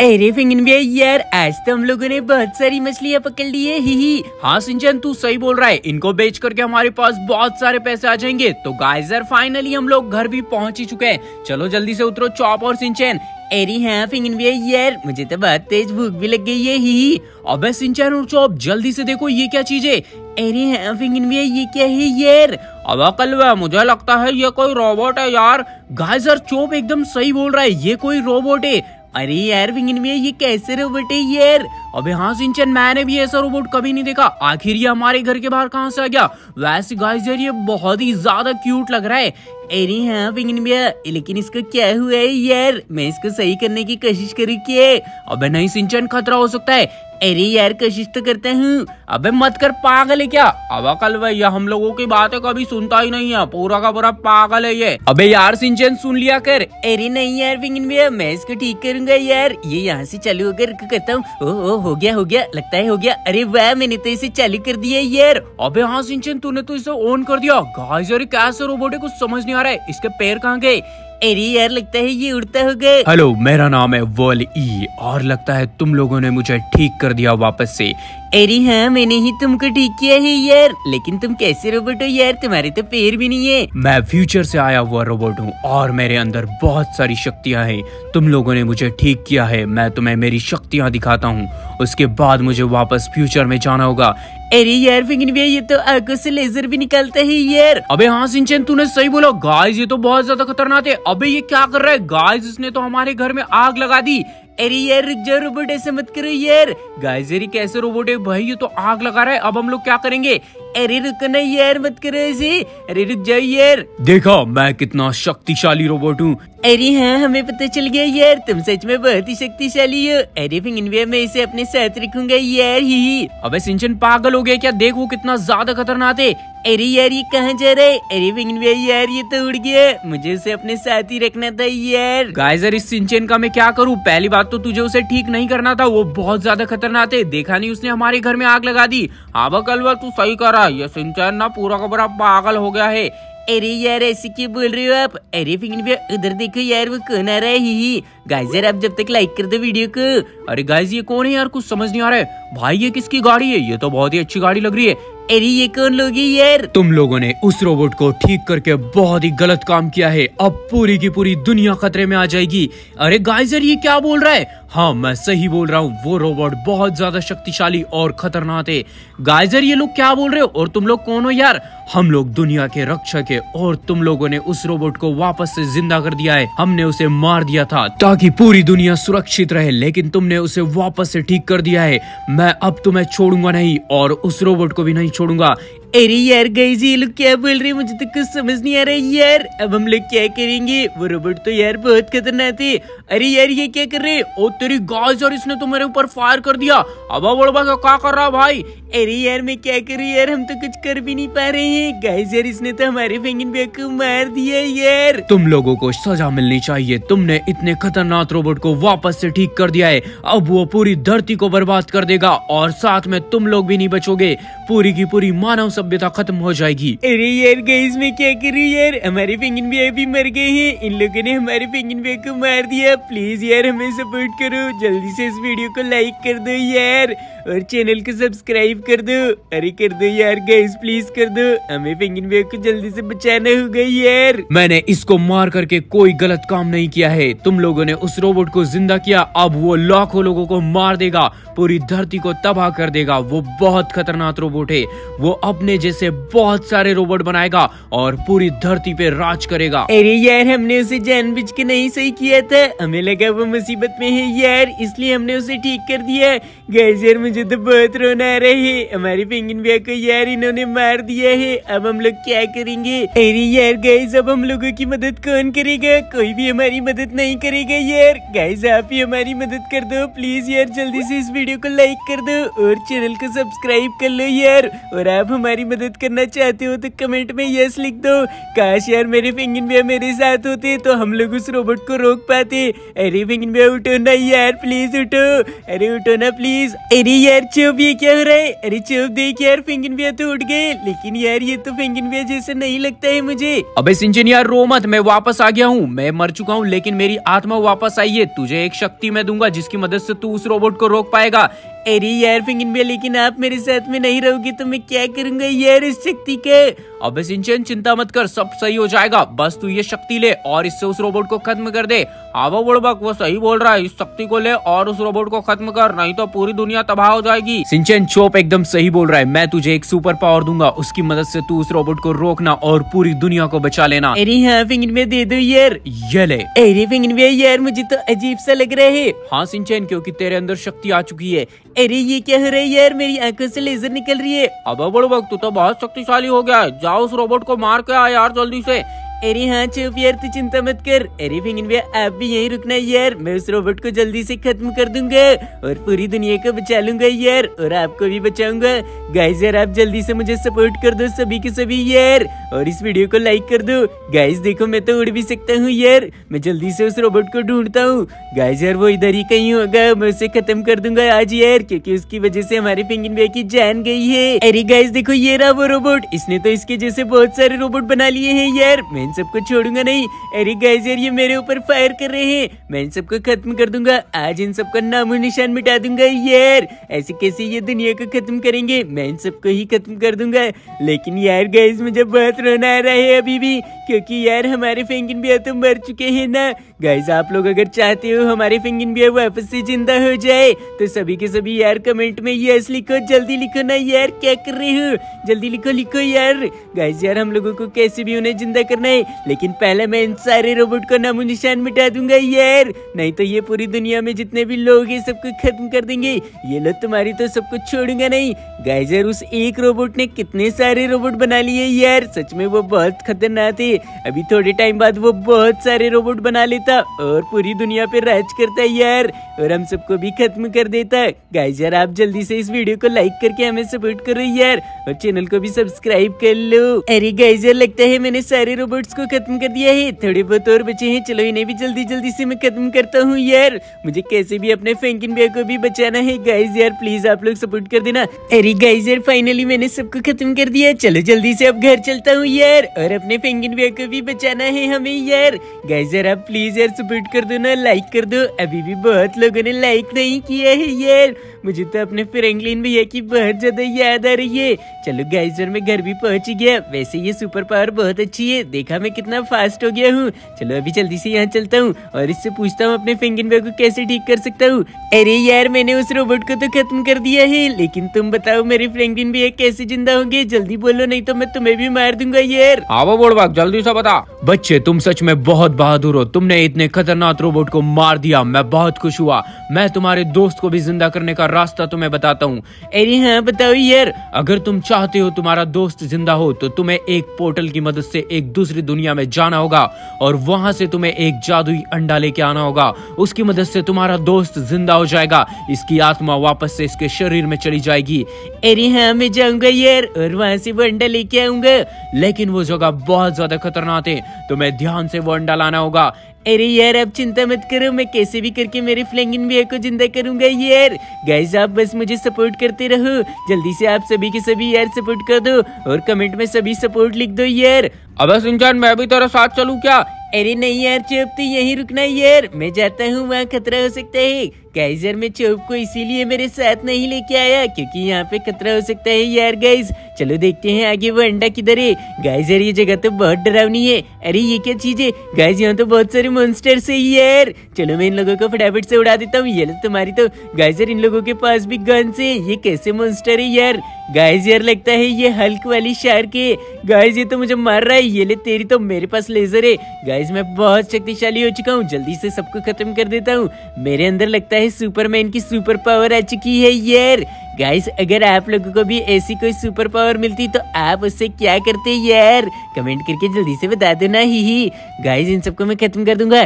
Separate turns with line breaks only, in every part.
अरे फिंगन भैया यार, आज तो हम लोगों ने बहुत सारी मछलियाँ पकड़ ली है ही ही हाँ सिंचन, तू सही बोल रहा है। इनको बेच करके हमारे पास बहुत सारे पैसे आ जाएँगे। तो गाइजर फाइनली हम लोग घर भी पहुँच ही चुके हैं। चलो, जल्दी से उतरो चौप और सिंचन। अरे हाँ फिंगन भैया यार, मुझे तो बहुत तेज भूख भी लग गई है ही अबे सिंचन और चौप जल्दी से देखो ये क्या चीज़। है अरे हाँ फिंगन भैया ये क्या है यार? अब कल मुझे लगता है ये कोई रोबोट है यार। गाइजर चौप एकदम सही बोल रहा है, ये कोई रोबोट है। अरे यार, विंगन में ये कैसे रोबोट है यार? अबे हाँ सिंचन मैंने भी ऐसा रोबोट कभी नहीं देखा। आखिर ये हमारे घर के बाहर कहाँ से आ गया? वैसे गाइस यार, ये बहुत ही ज़्यादा क्यूट लग रहा है। अरे हाँ विंगन भैया लेकिन इसका क्या हुआ है यार? मैं इसको सही करने की कोशिश करूँ क्या अबे नहीं सिंचन खतरा हो सकता है। अरे यार कोशिश तो करते हूँ। अबे मत कर पागल है क्या? अब कल भैया हम लोगों की बातें कभी सुनता ही नहीं है। पूरा का पूरा पागल है ये। अबे यार सिंचन सुन लिया कर। अरे नहीं यार विंगन भैया मैं इसको ठीक करूँगा यार। ये यहाँ से चालू होकर करता हूँ ओ, ओ हो गया हो गया लगता है हो गया। अरे वाह मैंने तो इसे चालू कर दिया यार। अबे हाँ सिंचन तूने तो इसे ऑन कर दिया। गाइस यार कैसे रोबोट है कुछ समझ नहीं आ रहा है इसके पैर कहाँ गए? अरे यार लगता है ये उड़ता हो गए
हेलो मेरा नाम है वॉल ई और लगता है तुम लोगों ने मुझे ठीक कर दिया वापस से।
अरे हाँ मैंने ही तुमको ठीक किया है यार। लेकिन तुम कैसे रोबोट हो यार? तुम्हारे तो पैर भी नहीं है।
मैं फ्यूचर से आया हुआ रोबोट हूँ और मेरे अंदर बहुत सारी शक्तियाँ हैं। तुम लोगों ने मुझे ठीक किया है मैं तुम्हें मेरी शक्तियाँ दिखाता हूँ। उसके बाद मुझे वापस फ्यूचर में जाना होगा।
अरे यार फिंगन भैया ये तो आँखों से लेजर भी निकलता है यार
अबे हाँ सिंचन, तूने सही बोला। गाइस ये तो बहुत ज़्यादा खतरनाक है। अबे ये क्या कर रहा है? गाइस इसने तो हमारे घर में आग लगा दी।
अरे यार रुक जाओ रोबोट ऐसे मत करो यार। गाइस यार कैसे रोबोट है? भाई ये तो आग लगा रहा है। अब हम लोग क्या करेंगे? अरे रुको ना यार मत करो ऐसे। अरे रुक जाओ यार।
देखा मैं कितना शक्तिशाली रोबोट हूँ।
अरे हाँ हमें पता चल गया यार। तुम सच में बहुत ही शक्तिशाली हो। अरे मैं इसे अपने साथ रखूँगा यार ही
अबे सिंचन पागल हो गया क्या? देख वो कितना ज़्यादा खतरनाक है।
अरे यार ये कहाँ जा रहा? है अरे यार ये तो उड़ गया। मुझे उसे अपने साथ ही रखना था यार।
गाइजर इस सिंचन का मैं क्या करूँ? पहली बात तो तुझे उसे ठीक नहीं करना था। वो बहुत ज़्यादा खतरनाक है देखा नहीं उसने हमारे घर में आग लगा दी। हाँ कलवा तू सही करा। ये सिंचन ना पूरा का पूरा पागल हो गया है।
अरे यार, ऐसे क्यों बोल रहे हो आप? अरे फिंगन भैया उधर देखो यार, वो कौन आ रहा है? ही गाइस यार, आप जब तक लाइक कर दो वीडियो को।
अरे गाइस ये कौन है यार? कुछ समझ नहीं आ रहा है। भाई, ये किसकी गाड़ी है? ये तो बहुत ही अच्छी गाड़ी लग रही है।
अरे ये कौन लोग है यार?
तुम लोगों ने उस रोबोट को ठीक करके बहुत ही गलत काम किया है। अब पूरी की पूरी दुनिया खतरे में आ जाएगी। अरे गाइजर ये क्या बोल रहा है? हाँ मैं सही बोल रहा हूँ, वो रोबोट बहुत ज़्यादा शक्तिशाली और खतरनाक है। गाइजर, ये लोग क्या बोल रहे हो? और तुम लोग कौन हो यार? हम लोग दुनिया के रक्षक है, और तुम लोगों ने उस रोबोट को वापस से ज़िंदा कर दिया है। हमने उसे मार दिया था, ताकि पूरी दुनिया सुरक्षित रहे, लेकिन तुमने उसे वापस से ठीक कर दिया है। मैं अब तुम्हें छोड़ूँगा नहीं, और उस रोबोट को भी नहीं छोड़ूँगा।
अरे यार गाइस ये लोग क्या बोल रहे हैं? मुझे तो कुछ समझ नहीं आ रहा है यार। अब हम लोग क्या करेंगे? वो रोबोट तो यार बहुत खतरनाक थे अरे यार, ये क्या कर रहे हैं? ओ, तेरी गाइस और इसने तो मेरे ऊपर फायर कर दिया। अब बड़बा क्या कर रहा भाई? अरे यार, मैं क्या करूँ यार? हम तो कुछ कर भी नहीं पा रहे हैं। गाइस यार, इसने तो हमारे फेंगन भैया को मार दिया यार।
तुम लोगों को सजा मिलनी चाहिए। तुमने इतने खतरनाक रोबोट को वापस से ठीक कर दिया है। अब वो पूरी धरती को बर्बाद कर देगा, और साथ में तुम लोग भी नहीं बचोगे। पूरी की पूरी मानव सभ्यता खत्म हो जाएगी।
अरे यार गाइस मैं क्या करूँ यार? हमारे फिंगन भैया भी मर गए हैं। इन लोगों ने हमारे फिंगन भैया को मार दिया? प्लीज़ यार हमें सपोर्ट करो। जल्दी से इस वीडियो को लाइक कर दो यार। और चैनल को सब्सक्राइब कर दो। अरे कर दो यार गाइस प्लीज़ कर दो। हमें पेंगिन भैया को जल्दी से बचाना होगा यार?
मैंने इसको मार करके कोई गलत काम नहीं किया है। तुम लोगों ने उस रोबोट को ज़िंदा किया। अब वो लाखों लोगों को मार देगा। पूरी धरती को तबाह कर देगा। वो बहुत खतरनाक रोबोट है। वो अपने जैसे बहुत सारे रोबोट बनाएगा और पूरी धरती पे राज करेगा।
अरे यार, हमने उसे जानबूझ के नहीं सही किया था। हमें लगा वो मुसीबत में है यार, इसलिए हमने उसे ठीक कर दिया। गैस यार, मुझे तो बहुत रोना आ रहा है। हमारे पेंगिन भैया को यार, इन्होंने मार दिया है। अब हम लोग क्या करेंगे? अरे यार गैस अब हम लोगों की मदद कौन करेगा? कोई भी हमारी मदद नहीं करेगा यार। गैस आप ही हमारी मदद कर दो। प्लीज़ यार, जल्दी से इस वीडियो को लाइक कर दो और चैनल को सब्सक्राइब कर लो यार। और आप हमारे हमारी मदद करना चाहते हो तो कमेंट में यस लिख दो। काश यार मेरे फिंगिन भैया मेरे साथ होते तो हम लोग उस रोबोट को रोक पाते। अरे फिंगिन भैया, उठो ना यार प्लीज़ उठो। अरे उठो ना प्लीज़ अरे यार, चुप, ये क्या हो रहा है? अरे चुप, देख यार फिंगिन भैया तो उठ गए। लेकिन यार, ये तो फिंगिन भैया जैसा नहीं लगता है मुझे।
अबे सिंचन यार रो मत, मैं वापस आ गया हूँ। मैं मर चुका हूँ, लेकिन मेरी आत्मा वापस आई है। तुझे एक शक्ति मैं दूँगा, जिसकी मदद से तू उस रोबोट को रोक पाएगा।
अरे यार फिंगिन भैया लेकिन आप मेरे साथ में नहीं रहोगे तो मैं क्या करूँगा यार इस शक्ति के?
अबे सिंचन चिंता मत कर सब सही हो जाएगा। बस तू ये शक्ति ले और इससे उस रोबोट को खत्म कर दे। आवा बुड़बक वो सही बोल रहा है इस शक्ति को ले और उस रोबोट को खत्म कर नहीं तो पूरी दुनिया तबाह हो जाएगी।
सिंचन चोप एकदम सही बोल रहा है मैं तुझे एक सुपर पावर दूँगा उसकी मदद से तू उस रोबोट को रोकना और पूरी दुनिया को बचा लेना। अरे हाँ फिंगिन में दे दो यार।
ये ले।
अरे फिंगिन में यार मुझे तो अजीब सा लग रहा है।
हाँ सिंचन क्योंकि तेरे अंदर शक्ति आ चुकी है।
अरे ये क्या हो रहा है, यार, मेरी आँखों से लेजर निकल रही है।
अब बुड़बक तू तो बहुत शक्तिशाली हो गया है। जाओ उस रोबोट को मार के आ यार जल्दी से।
अरे हाँ चुप यार, तू चिंता मत कर। अरे फिंगिन भैया आप भी यहीं रुकना यार। मैं उस रोबोट को जल्दी से खत्म कर दूँगा और पूरी दुनिया को बचा लूँगा यार और आपको भी बचाऊँगा। गाइस यार, आप जल्दी से मुझे सपोर्ट कर दो सभी के सभी यार। और इस वीडियो को लाइक कर दो। गाइस देखो, मैं तो उड़ भी सकता हूँ यार। मैं जल्दी से उस रोबोट को ढूंढता हूँ। गाइस यार, वो इधर ही कहीं होगा। मैं उसे खत्म कर दूँगा आज यार, क्योंकि उसकी वजह से हमारे फिंगिन भैया की जान गई है। अरे गाइस देखो, ये रहा वो रोबोट इसने तो इसके जैसे बहुत सारे रोबोट बना लिए है यार। मैं इन सबको छोड़ूँगा नहीं। अरे गाइस यार, ये मेरे ऊपर फायर कर रहे हैं। मैं इन सबको खत्म कर दूँगा। आज इन सबका नामो निशान मिटा दूँगा यार। ऐसे कैसे ये दुनिया को खत्म करेंगे? मैं इन सबको ही खत्म कर दूँगा। लेकिन यार गाइस मुझे बहुत रोना आ रहा है अभी भी। क्योंकि यार, हमारे फेंगिन भी तो मर चुके हैं ना। गाइस आप लोग अगर चाहते हो हमारे फिंगिन भैया वापस से ज़िंदा हो जाए तो सभी के सभी यार कमेंट में यस लिखो, जल्दी लिखो ना यार, क्या कर रहे हो? जल्दी लिखो लिखो यार। गाइस यार, हम लोगों को कैसे भी उन्हें ज़िंदा करना है, लेकिन पहले मैं इन सारे रोबोट को नामो निशान मिटा दूँगा यार। नहीं तो ये पूरी दुनिया में जितने भी लोग हैं, सबको खत्म कर देंगे। ये लोग तुम्हारी तो सबको छोड़ूँगा नहीं। गाइस यार, उस एक रोबोट ने कितने सारे रोबोट बना लिए यार। सच में वो बहुत खतरनाक थे। अभी थोड़े टाइम बाद वो बहुत सारे रोबोट बना लेता और पूरी दुनिया पे राज करता यार। और हम सबको भी खत्म कर देता। गाइस यार, आप जल्दी से इस वीडियो को लाइक करके हमें सपोर्ट करो यार। और चैनल को भी सब्सक्राइब कर लो। अरे गाइस यार, लगता है मैंने सारे रोबोट्स को खत्म कर दिया है। थोड़े बहुत और बचे हैं। चलो, इन्हें भी जल्दी जल्दी से मैं खत्म करता हूँ यार। मुझे कैसे भी अपने फेंकिन भैया को भी बचाना है। गाइज़ यार प्लीज़ आप लोग सपोर्ट कर देना। अरे गाइस यार फाइनली मैंने सबको खत्म कर दिया। चलो, जल्दी से अब घर चलता हूँ यार। और अपने फेंकिन भैया को भी बचाना है हमें यार। गाइस यार, आप प्लीज़ यार सपोर्ट कर दो ना लाइक कर दो। अभी भी बहुत लोगों ने लाइक नहीं किया है यार। मुझे तो अपने फ्रैंकलिन भैया की बहुत ज़्यादा याद आ रही है। चलो गाइस यार मैं घर भी पहुँच गया। वैसे ये सुपर पावर बहुत अच्छी है। देखा मैं कितना फास्ट हो गया हूँ। चलो अभी जल्दी से यहाँ चलता हूँ और इससे पूछता हूँ अपने फिंगिन भैया को कैसे ठीक कर सकता हूँ। अरे यार मैंने उस रोबोट को तो खत्म कर दिया है। लेकिन तुम बताओ मेरे फ्रैंकलिन भैया कैसे ज़िंदा होंगे? जल्दी बोलो नहीं तो मैं तुम्हें भी मार दूँगा यार।
आओ बोड़बाग जल्दी से बता। बच्चे तुम सच में बहुत बहादुर हो। तुमने इतने खतरनाक रोबोट को मार दिया, मैं बहुत खुश हुआ। मैं तुम्हारे दोस्त को भी ज़िंदा करने का रास्ता तुम्हें बताता हूँ।
अरे हाँ बताओ यार।
अगर तुम चाहते हो तुम्हारा दोस्त ज़िंदा हो तो तुम्हें एक पोर्टल की मदद से एक दूसरी दुनिया में जाना होगा, और वहाँ से तुम्हें एक जादुई अंडा लेके आना होगा। उसकी मदद से तुम्हारा दोस्त ज़िंदा हो जाएगा। इसकी आत्मा वापस से इसके शरीर में चली जाएगी।
अरे हाँ मैं जाऊँगा यार, और वहाँ से वो अंडा लेके आऊँगा।
लेकिन वो जगह बहुत ज़्यादा खतरनाक है तुम्हें ध्यान से वो अंडा लाना होगा।
अरे यार आप चिंता मत करो मैं कैसे भी करके मेरे फ्लैंगिन भैया को ज़िंदा करूँगा यार। गाइस आप बस मुझे सपोर्ट करते रहो। जल्दी से आप सभी के सभी यार सपोर्ट कर दो और कमेंट में सभी सपोर्ट लिख दो यार।
अब सिंचन मैं भी तेरा साथ चलूँ क्या?
अरे नहीं यार चुप तो यही रुकना यार। मैं जाता हूँ वहाँ खतरा हो सकता है। गाइस यार मैं चौप को इसीलिए मेरे साथ नहीं लेके आया, क्योंकि यहाँ पे खतरा हो सकता है यार गाइज़ चलो देखते हैं आगे वो अंडा किधर है। गाइस यार, ये जगह तो बहुत डरावनी है। अरे, ये क्या चीज़ है? गाइज़ यहाँ तो बहुत सारे मॉन्स्टर्स है यार। चलो मैं इन लोगों को फटाफट से उड़ा देता हूँ। ये लो तुम्हारी तो गाइजर इन लोगों के पास भी गन से ये कैसे मॉन्स्टर है यार? गाइज़ यार, लगता है ये हल्क वाली शार्क है। गाइस ये तो मुझे मार रहा है। ये ले, तेरी तो मेरे पास लेजर है। गाइस मैं बहुत शक्तिशाली हो चुका हूँ। जल्दी से सबको खत्म कर देता हूँ। मेरे अंदर लगता सुपरमैन की सुपर पावर आ चुकी है, यार। गाइस अगर आप लोगों को भी ऐसी कोई सुपर पावर मिलती तो आप उससे क्या करते, यार? कमेंट करके जल्दी से बता देना, ही ही। गाइस इन सबको मैं खत्म कर दूँगा।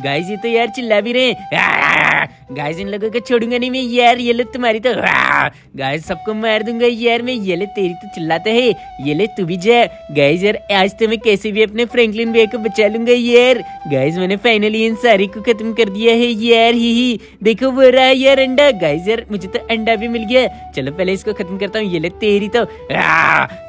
गाइस ये तो यार चिल्ला भी रहे गाइस इन लोगों को छोड़ूँगा नहीं मैं यार, ये लो तुम्हारी तो गाइस सबको मार दूँगा यार मैं, ये ले तेरी तो चिल्लाता है, ये ले तू भी जा। गाइस यार, आज तो मैं कैसे भी अपने फ्रैंकलिन भैया को बचा लूँगा यार। गाइस मैंने फाइनली इन सारी को खत्म कर दिया है यार, ही ही। देखो वो रहा है यार अंडा। गाइस यार, मुझे तो अंडा भी मिल गया। चलो, पहले इसको खत्म करता हूँ, ये ले तेरी तो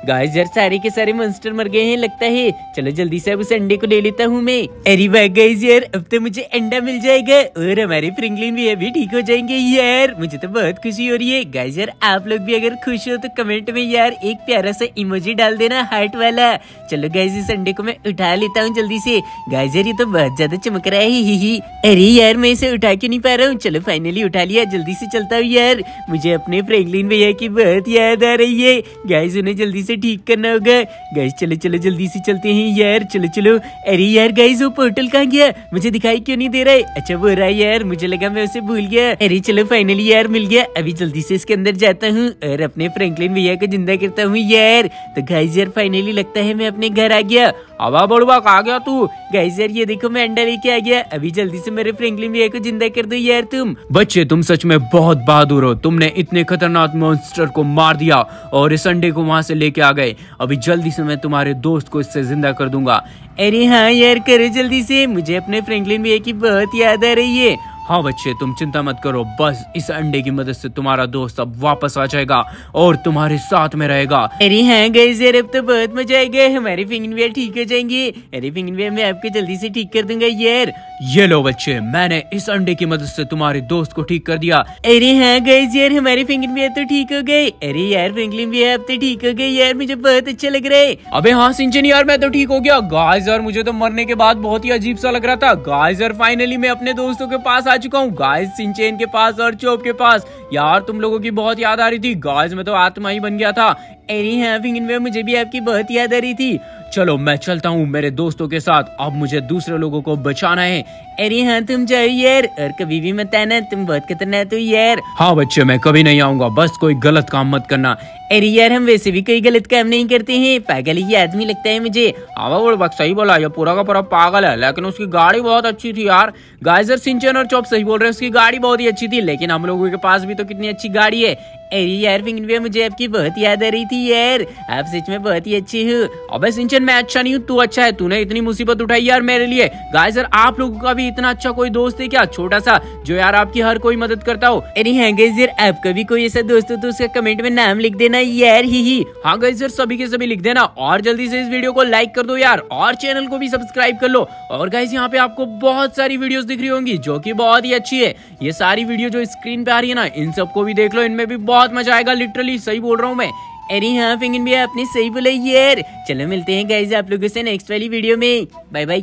गाइस यार, सारे के सारे मॉन्स्टर मर गए हैं, लगता है। चलो, जल्दी से अब उस अंडे को ले लेता हूँ मैं। अरे वाह गाइस यार, अब तो मुझे अंडा मिल जाएगा, और हमारे फ्रिंगलिन भी अभी ठीक हो जाएँगे यार। मुझे तो बहुत खुशी हो रही है। गाइस यार, आप लोग भी अगर खुश हो तो कमेंट में यार एक प्यारा सा इमोजी डाल देना हार्ट वाला। चलो गाइस इस अंडे को मैं उठा लेता हूँ जल्दी से। गाइस यार, ये तो बहुत ज़्यादा चमक रहा है। ही ही अरे यार, मैं इसे उठा क्यों नहीं पा रहा हूँ? चलो फाइनली उठा लिया। जल्दी से चलता हूँ यार। मुझे अपने फ्रेंकलिन भैया की बहुत याद आ रही है। गाइस उन्हें जल्दी से ठीक करना होगा। गाइस चलो चलो, जल्दी से चलते हैं यार। चलो चलो। अरे यार गाइस वो पोर्टल कहाँ गया? मुझे दिखाई क्यों नहीं दे रहा है? अच्छा वो रहा है यार। मुझे लगा मैं भूल गया। अरे चलो फाइनली यार, मिल गया। अभी जल्दी से इसके अंदर जाता हूँ। और अपने फ्रेंकलिन भैया को ज़िंदा करता हूँ यार। तो गाइस यार फाइनली लगता है मैं अपने घर आ गया। अब, बड़ुआ, कहा गया तू? गाइस यार, ये देखो, मैं अंडा लेके आ गया। अभी जल्दी से मेरे फ्रेंकलिन भैया को ज़िंदा कर दो यार तुम।
बच्चे, तुम सच में बहुत बहादुर हो। तुमने इतने खतरनाक मॉन्स्टर को मार दिया और इस अंडे को वहाँ से लेके आ गए। अभी जल्दी से मैं तुम्हारे दोस्त को इससे ज़िंदा कर दूँगा।
अरे हाँ यार, करो जल्दी से। मुझे अपने फ्रेंकलिन भैया की बहुत याद आ रही है।
हाँ बच्चे तुम चिंता मत करो बस इस अंडे की मदद से तुम्हारा दोस्त अब वापस आ जाएगा और तुम्हारे साथ में रहेगा।
अरे हाँ गई यार अब तो बहुत मज़ा आएगा। हमारे फिंगन ठीक हो जाएँगे। अरे फिंगन मैं आपको जल्दी से ठीक कर दूँगा यार।
ये लो बच्चे मैंने इस अंडे की मदद से तुम्हारे दोस्त को ठीक कर दिया।
अरे हाँ गई यार हमारे फिंगन भैया तो ठीक हो गए अरे यार फिंगलिन भैया अब तो ठीक हो गए यार मुझे बहुत अच्छा लग रहा। है
अबे हाँ सिंचन यार मैं तो ठीक हो गया। गाइस यार मुझे तो मरने के बाद बहुत ही अजीब सा लग रहा था। गाइस यार फाइनली मैं अपने दोस्तों के पास आ चुका हूँ। गाइस सिंचेन के पास और चोप के पास। यार, तुम लोगों की बहुत याद आ रही थी। गाइस में तो आत्मा ही बन गया था।
अरे हाँ फिंगन मुझे भी आपकी बहुत याद आ रही थी।
चलो, मैं चलता हूँ मेरे दोस्तों के साथ। अब मुझे दूसरे लोगों को बचाना है।
अरे हाँ तुम जाओ यार। और कभी भी मत आना। तुम बहुत खतरनाक हो यार।
हाँ बच्चे, मैं कभी नहीं आऊँगा। बस कोई गलत काम मत करना।
अरे यार हम वैसे भी कोई गलत काम नहीं करते हैं। पागल ही आदमी लगता है मुझे।
हाँ वो बस सही बोला ये पूरा का पूरा पागल है लेकिन उसकी गाड़ी बहुत अच्छी थी यार। गाइजर सिंचन और चौप सही बोल रहे हैं उसकी गाड़ी बहुत ही अच्छी थी लेकिन हम लोगों के पास भी तो कितनी अच्छी गाड़ी है।
अरे यार फिंगन मुझे आपकी बहुत याद आ रही थी यार। आप सच में बहुत ही अच्छी हो।
अबे सिंचन मैं अच्छा नहीं हूँ तू अच्छा है तूने इतनी मुसीबत उठाई यार मेरे लिए। गाइजर आप लोगों का भी इतना अच्छा कोई दोस्त है क्या? छोटा सा जो यार आपकी हर कोई मदद करता हो।
अरे हाँ गैजर आपका भी कोई ऐसा दोस्त हो तो उसका कमेंट में नाम लिख देना। यार, ही ही।
हाँ गैजर सभी के सभी लिख देना। और जल्दी से इस वीडियो को लाइक कर दो यार, और चैनल को भी सब्सक्राइब कर लो। और गाइज़ यहाँ पे आपको बहुत सारी वीडियो दिख रही होंगी, जो की बहुत ही अच्छी है। ये सारी वीडियो जो स्क्रीन पे आ रही है ना, इन सबको भी देख लो, इनमें भी बहुत मज़ा आएगा लिटरली सही बोल रहा हूँ मैं।
अरे हाँ फिंगन भैया आपने सही बोला, यार। चलो, मिलते हैं गाइज़ आप लोगों से नेक्स्ट वाली वीडियो में। Bye bye